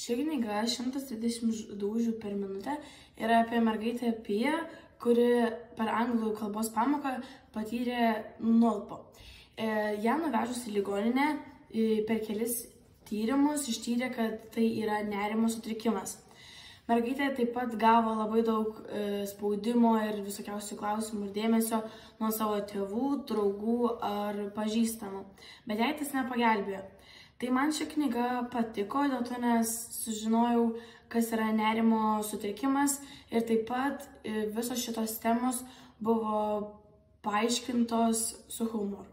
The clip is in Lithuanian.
Ši knyga 130 dūžių per minutę yra apie mergaitę Piją, kuri per anglų kalbos pamoką patyrė nulpo. E, ją nuvežus į ligoninę per kelis tyrimus ištyrė, kad tai yra nerimo sutrikimas. Mergaitė taip pat gavo labai daug e, spaudimo ir visokiausių klausimų ir dėmesio nuo savo tėvų, draugų ar pažįstamų, bet jai tas nepagelbėjo. Tai man ši knyga patiko, dėl to nes sužinojau, kas yra nerimo sutrikimas ir taip pat e, visos šitos temos buvo paaiškintos su humoru.